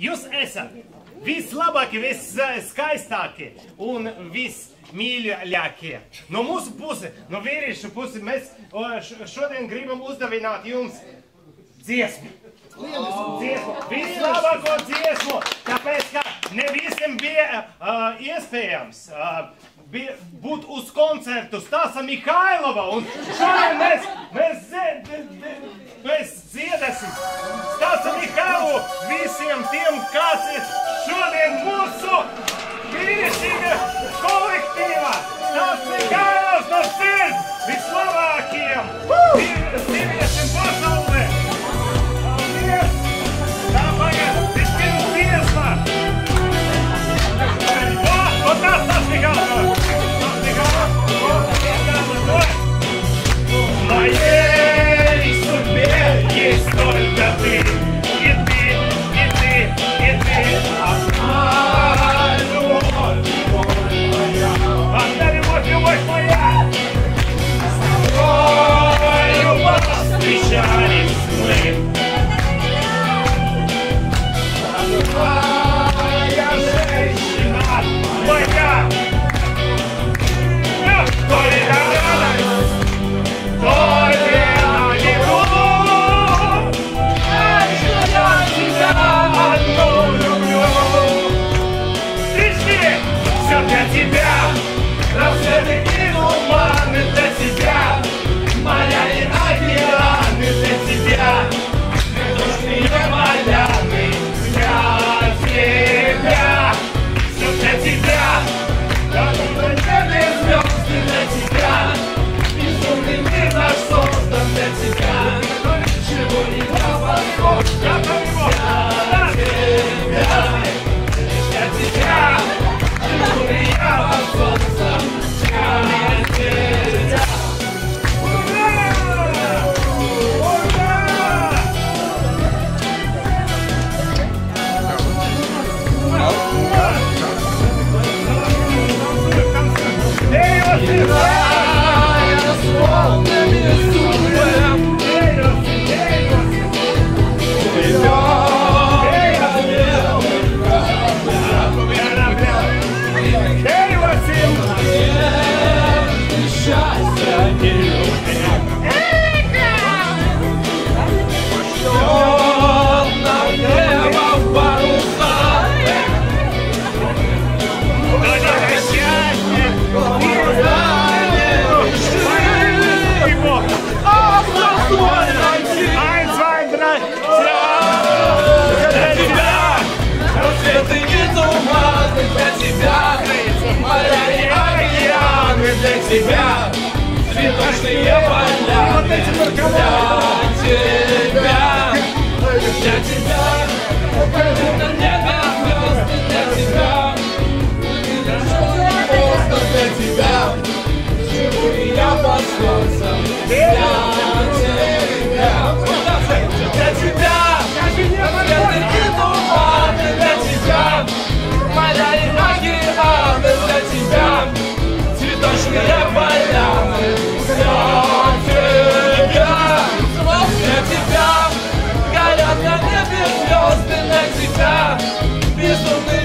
jūs esat vislabākie, viskaistākie un vismīļākie. No mūsu puses, no vīriešu puses, mēs šodien gribam uzdevināt jums dziesmu. Dziesmu, vislabāko dziesmu, tāpēc, ka ne visiem bija uh, iespējams uh, būt uz koncertu Stasa Mihailova, un šodien mēs, mēs, mēs dziedāsim Stasa Mihailovu visiem tiem, kas ir šodien mūsu brīnišķīga kolektīva. Stas Mihailovs no sirds vislabākajiem Для тебя Рассветы и туманы для тебя Моря и океаны для тебя Цветочные поляны для тебя Для тебя для тебя для тебя Живу я под солнцем Для тебя Be so